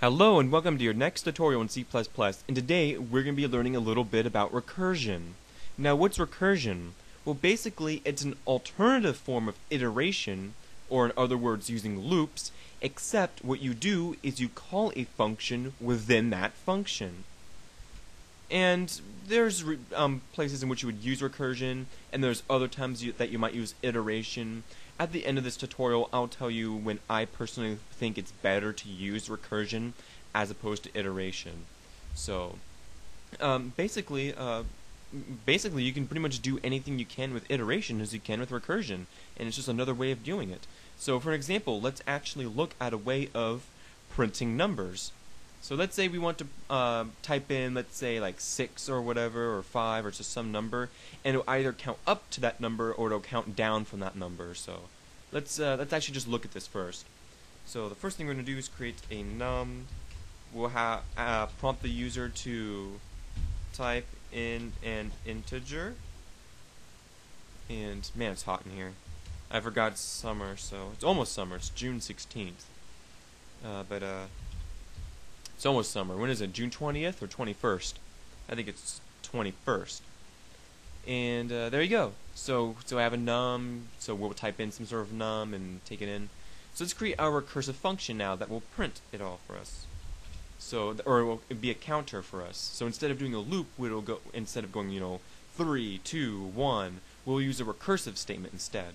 Hello and welcome to your next tutorial in C++ and today we're going to be learning a little bit about recursion. Now what's recursion? Well basically it's an alternative form of iteration or in other words using loops except what you do is you call a function within that function. And there's um, places in which you would use recursion and there's other times you, that you might use iteration at the end of this tutorial, I'll tell you when I personally think it's better to use recursion as opposed to iteration. So, um, basically, uh, basically, you can pretty much do anything you can with iteration as you can with recursion, and it's just another way of doing it. So, for example, let's actually look at a way of printing numbers. So let's say we want to uh, type in, let's say like 6 or whatever, or 5, or just some number, and it'll either count up to that number or it'll count down from that number. So let's, uh, let's actually just look at this first. So the first thing we're going to do is create a num. We'll have uh, prompt the user to type in an integer. And man, it's hot in here. I forgot summer, so it's almost summer. It's June 16th. Uh, but uh, it's almost summer. When is it? June 20th or 21st? I think it's 21st. And uh, there you go. So so I have a num. So we'll type in some sort of num and take it in. So let's create our recursive function now that will print it all for us. So or it will be a counter for us. So instead of doing a loop, it'll go instead of going you know three, two, one, we'll use a recursive statement instead.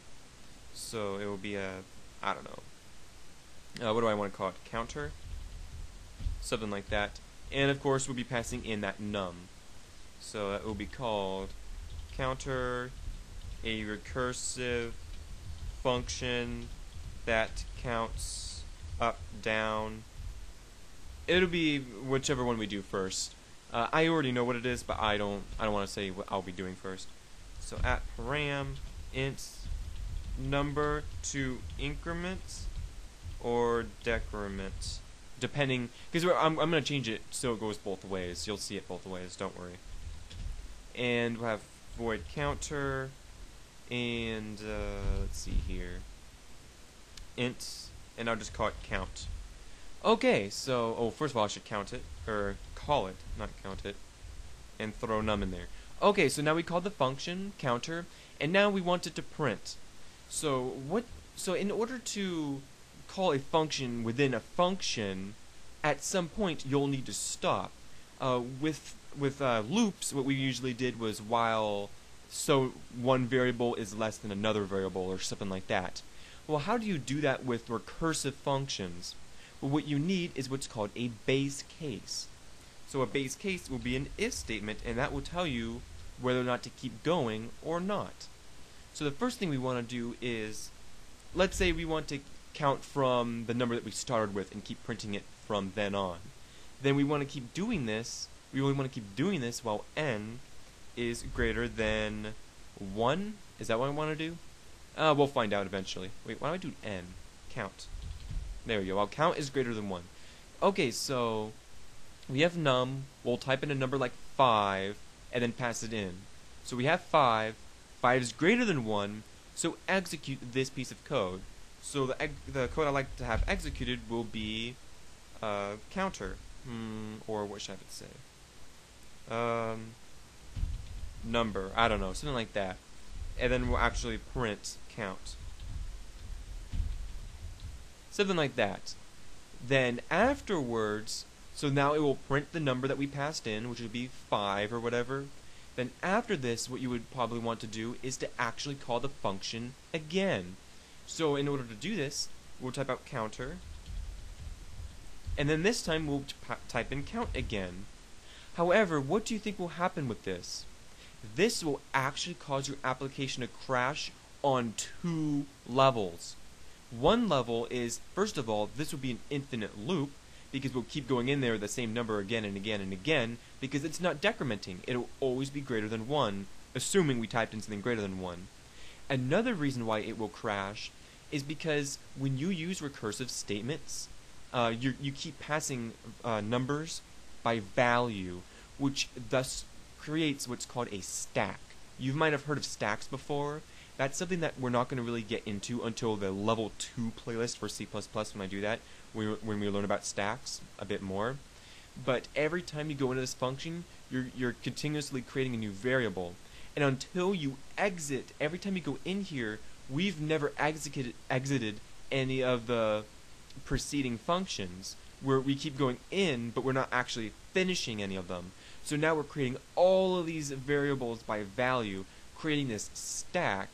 So it will be a I don't know. Uh, what do I want to call it? Counter something like that. And of course, we'll be passing in that num. So that will be called counter a recursive function that counts up, down. It'll be whichever one we do first. Uh, I already know what it is, but I don't. I don't want to say what I'll be doing first. So at param int number to increment or decrement depending because I'm I'm gonna change it so it goes both ways. You'll see it both ways. Don't worry. And we'll have void counter, and uh, let's see here, int, and I'll just call it count. Okay, so oh, first of all, I should count it or call it, not count it, and throw num in there. Okay, so now we called the function counter, and now we want it to print. So what? So in order to call a function within a function, at some point you'll need to stop. Uh, with with uh, loops, what we usually did was while so one variable is less than another variable or something like that. Well, how do you do that with recursive functions? Well, what you need is what's called a base case. So a base case will be an if statement, and that will tell you whether or not to keep going or not. So the first thing we want to do is, let's say we want to count from the number that we started with and keep printing it from then on. Then we want to keep doing this. We only want to keep doing this while n is greater than 1. Is that what I want to do? Uh, we'll find out eventually. Wait, why do I do n? Count. There we go. While count is greater than 1. Okay, so we have num. We'll type in a number like 5 and then pass it in. So we have 5. 5 is greater than 1, so execute this piece of code. So the the code I like to have executed will be uh, counter, hmm, or what should I say? Um, number, I don't know, something like that, and then we'll actually print count, something like that. Then afterwards, so now it will print the number that we passed in, which would be five or whatever. Then after this, what you would probably want to do is to actually call the function again. So in order to do this, we'll type out counter, and then this time we'll type in count again. However, what do you think will happen with this? This will actually cause your application to crash on two levels. One level is, first of all, this will be an infinite loop because we'll keep going in there the same number again and again and again because it's not decrementing. It'll always be greater than 1, assuming we typed in something greater than 1. Another reason why it will crash is because when you use recursive statements, uh, you you keep passing uh, numbers by value, which thus creates what's called a stack. You might have heard of stacks before. That's something that we're not going to really get into until the level 2 playlist for C++ when I do that, when we, when we learn about stacks a bit more. But every time you go into this function, you're, you're continuously creating a new variable. And until you exit, every time you go in here, we've never exited, exited any of the preceding functions where we keep going in, but we're not actually finishing any of them. So now we're creating all of these variables by value, creating this stack,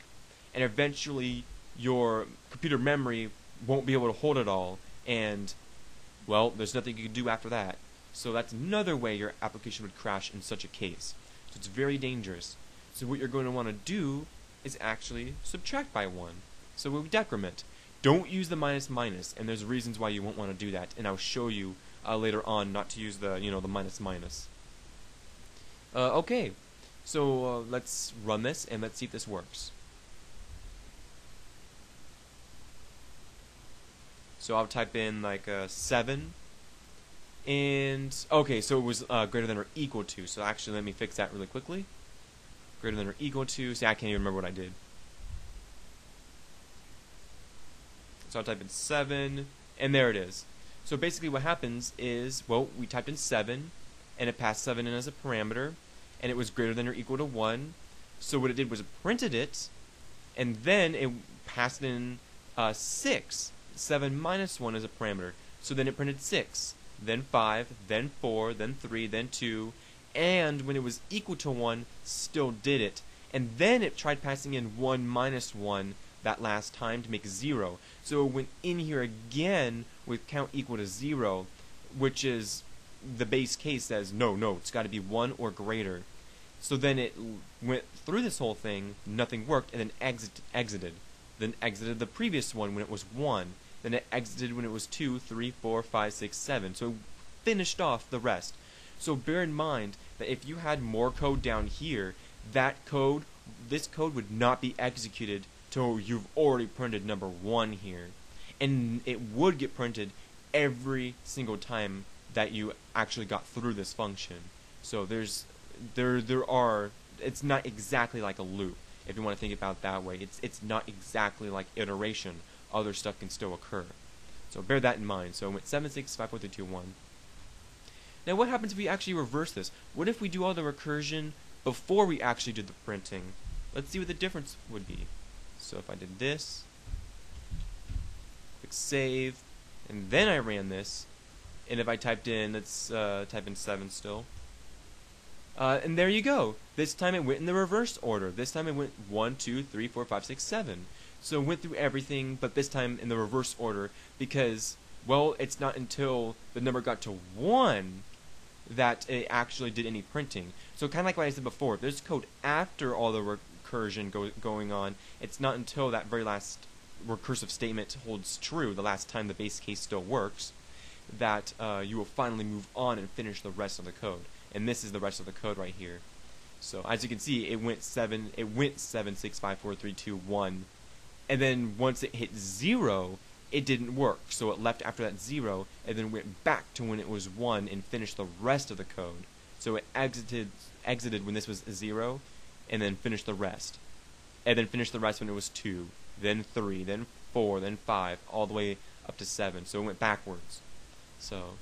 and eventually your computer memory won't be able to hold it all, and well, there's nothing you can do after that. So that's another way your application would crash in such a case. So it's very dangerous. So what you're going to want to do is actually subtract by 1. So we decrement. Don't use the minus minus, and there's reasons why you won't want to do that, and I'll show you uh, later on not to use the you know the minus minus. Uh, okay, so uh, let's run this and let's see if this works. So I'll type in like a 7 and okay so it was uh, greater than or equal to so actually let me fix that really quickly greater than or equal to. See I can't even remember what I did. So I'll type in 7 and there it is. So basically what happens is well we typed in 7 and it passed 7 in as a parameter and it was greater than or equal to 1 so what it did was it printed it and then it passed in uh, 6 7 minus 1 as a parameter. So then it printed 6 then 5, then 4, then 3, then 2, and when it was equal to 1, still did it. And then it tried passing in 1 minus 1 that last time to make 0. So it went in here again with count equal to 0, which is the base case says, no, no, it's got to be 1 or greater. So then it went through this whole thing, nothing worked, and then exit, exited. Then exited the previous one when it was 1 then it exited when it was 2, 3, 4, 5, 6, 7. So it finished off the rest. So bear in mind that if you had more code down here, that code, this code would not be executed till you've already printed number 1 here. And it would get printed every single time that you actually got through this function. So there's there there are it's not exactly like a loop if you want to think about it that way. It's it's not exactly like iteration other stuff can still occur. So bear that in mind. So with 7, 6, 5, 4, 3, 2, 1. Now what happens if we actually reverse this? What if we do all the recursion before we actually did the printing? Let's see what the difference would be. So if I did this, click save, and then I ran this, and if I typed in, let's uh, type in 7 still, uh, and there you go. This time it went in the reverse order. This time it went 1, 2, 3, 4, 5, 6, 7. So it went through everything, but this time in the reverse order because, well, it's not until the number got to 1 that it actually did any printing. So kind of like what I said before, if there's code after all the recursion go going on, it's not until that very last recursive statement holds true, the last time the base case still works, that uh, you will finally move on and finish the rest of the code. And this is the rest of the code right here. So as you can see, it went seven. It went seven, six, five, four, three, two, one and then once it hit zero, it didn't work. So it left after that zero, and then went back to when it was one and finished the rest of the code. So it exited exited when this was zero, and then finished the rest, and then finished the rest when it was two, then three, then four, then five, all the way up to seven. So it went backwards. So,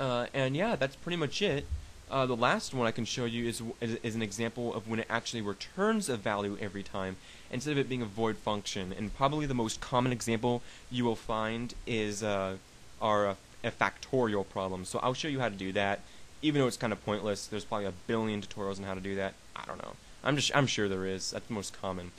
uh, and yeah, that's pretty much it. Uh, the last one I can show you is, is, is an example of when it actually returns a value every time instead of it being a void function. And probably the most common example you will find is uh, our uh, a factorial problem. So I'll show you how to do that. Even though it's kind of pointless, there's probably a billion tutorials on how to do that. I don't know. I'm just I'm sure there is. That's the most common.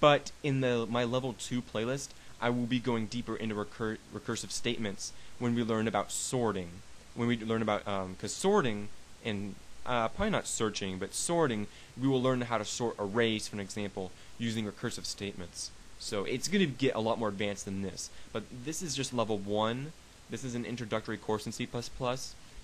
But in the my level two playlist, I will be going deeper into recur recursive statements when we learn about sorting. When we learn about because um, sorting and uh, probably not searching, but sorting, we will learn how to sort arrays, for an example, using recursive statements. So it's going to get a lot more advanced than this. But this is just level 1. This is an introductory course in C++,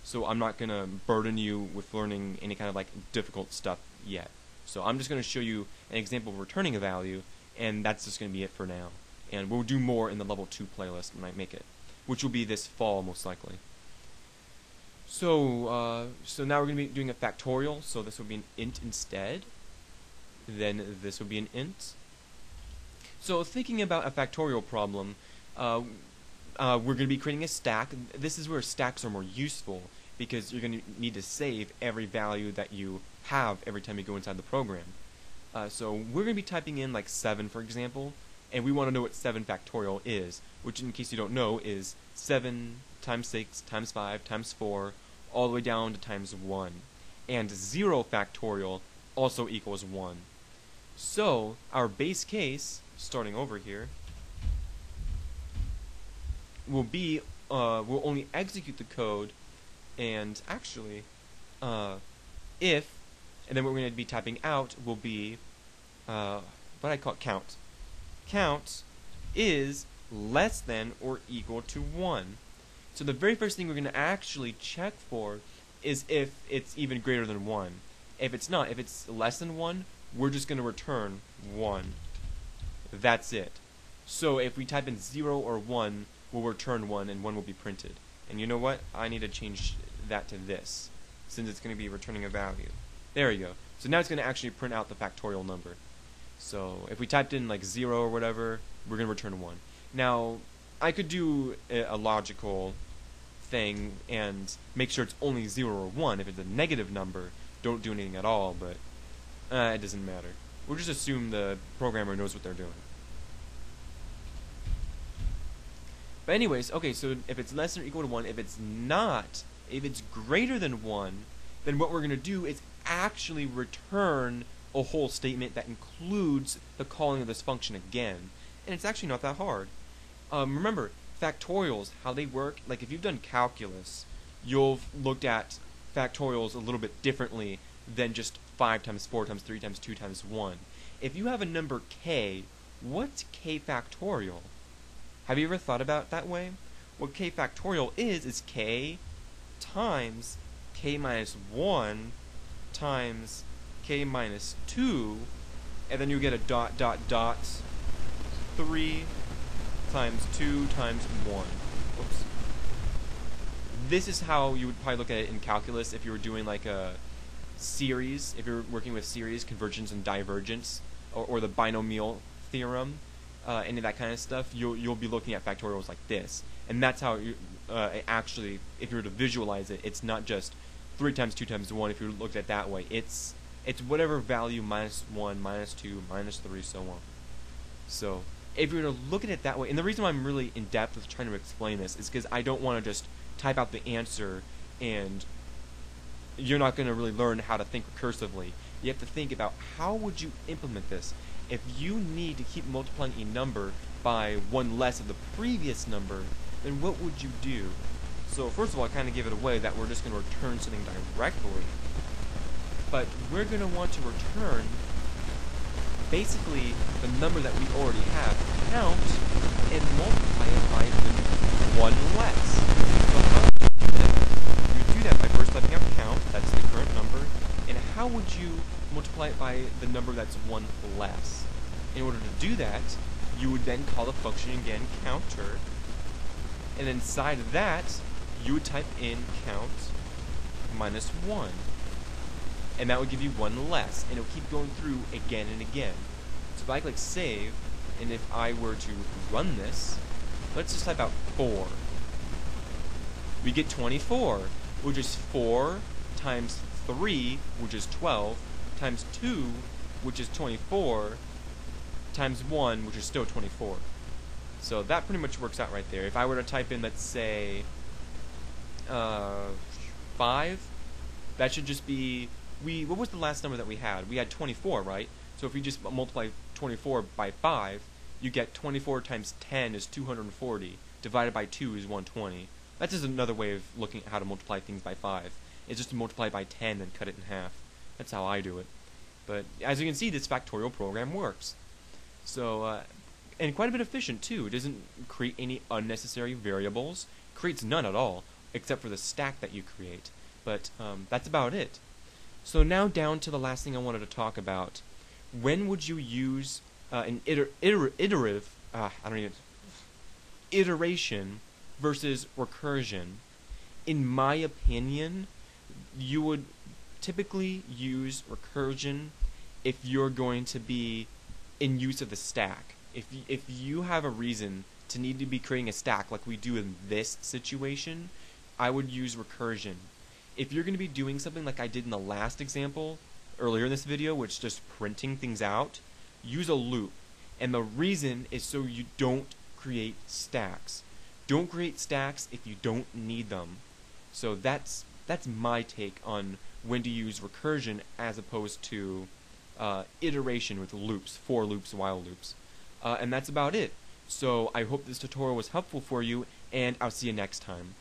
so I'm not going to burden you with learning any kind of like difficult stuff yet. So I'm just going to show you an example of returning a value, and that's just going to be it for now. And we'll do more in the level 2 playlist when I make it, which will be this fall most likely. So, uh, so now we're going to be doing a factorial, so this would be an int instead. Then this would be an int. So thinking about a factorial problem, uh, uh, we're going to be creating a stack. This is where stacks are more useful because you're going to need to save every value that you have every time you go inside the program. Uh, so we're going to be typing in like 7, for example, and we want to know what 7 factorial is, which in case you don't know is 7 times 6 times 5 times 4 all the way down to times 1. And 0 factorial also equals 1. So our base case, starting over here, will be, uh, we'll only execute the code and actually, uh, if, and then what we're going to be typing out will be, uh, what I call count. Count is less than or equal to 1. So the very first thing we're going to actually check for is if it's even greater than 1. If it's not, if it's less than 1, we're just going to return 1. That's it. So if we type in 0 or 1, we'll return 1 and 1 will be printed. And you know what? I need to change that to this, since it's going to be returning a value. There we go. So now it's going to actually print out the factorial number. So if we typed in like 0 or whatever, we're going to return 1. Now, I could do a, a logical thing and make sure it's only 0 or 1. If it's a negative number, don't do anything at all, but uh, it doesn't matter. We'll just assume the programmer knows what they're doing. But anyways, okay, so if it's less than or equal to 1, if it's not, if it's greater than 1, then what we're going to do is actually return a whole statement that includes the calling of this function again. And it's actually not that hard. Um, remember, factorials, how they work, like if you've done calculus, you've looked at factorials a little bit differently than just 5 times 4 times 3 times 2 times 1. If you have a number k, what's k factorial? Have you ever thought about that way? What k factorial is, is k times k minus 1 times k minus 2, and then you get a dot dot dot 3 times 2 times 1. Whoops. This is how you would probably look at it in calculus if you were doing like a series, if you're working with series, convergence and divergence, or, or the binomial theorem, uh, any of that kind of stuff, you'll, you'll be looking at factorials like this. And that's how you, uh, actually, if you were to visualize it, it's not just 3 times 2 times 1 if you looked at it that way. It's, it's whatever value minus 1, minus 2, minus 3, so on. So, if you were to look at it that way, and the reason why I'm really in depth with trying to explain this is because I don't want to just type out the answer and you're not going to really learn how to think recursively. You have to think about how would you implement this. If you need to keep multiplying a number by one less of the previous number, then what would you do? So first of all, I kind of give it away that we're just going to return something directly. But we're going to want to return basically the number that we already have, count, and multiply it by the one less. So how would you do that? You do that by first typing out count, that's the current number, and how would you multiply it by the number that's one less? In order to do that, you would then call the function again, counter, and inside of that, you would type in count minus 1 and that would give you one less, and it'll keep going through again and again. So if I click save, and if I were to run this, let's just type out 4. We get 24, which is 4 times 3, which is 12, times 2, which is 24, times 1, which is still 24. So that pretty much works out right there. If I were to type in, let's say, uh, 5, that should just be we what was the last number that we had? We had 24, right? So if we just multiply 24 by 5, you get 24 times 10 is 240. Divided by 2 is 120. That's just another way of looking at how to multiply things by 5. It's just to multiply by 10 and cut it in half. That's how I do it. But as you can see, this factorial program works. So, uh, and quite a bit efficient too. It doesn't create any unnecessary variables. Creates none at all, except for the stack that you create. But um, that's about it. So now down to the last thing I wanted to talk about. When would you use uh, an iter- iter- iterative, uh, I don't even, iteration versus recursion? In my opinion, you would typically use recursion if you're going to be in use of the stack. If if you have a reason to need to be creating a stack like we do in this situation, I would use recursion. If you're going to be doing something like I did in the last example earlier in this video, which is just printing things out, use a loop. And the reason is so you don't create stacks. Don't create stacks if you don't need them. So that's that's my take on when to use recursion as opposed to uh, iteration with loops, for loops, while loops. Uh, and that's about it. So I hope this tutorial was helpful for you, and I'll see you next time.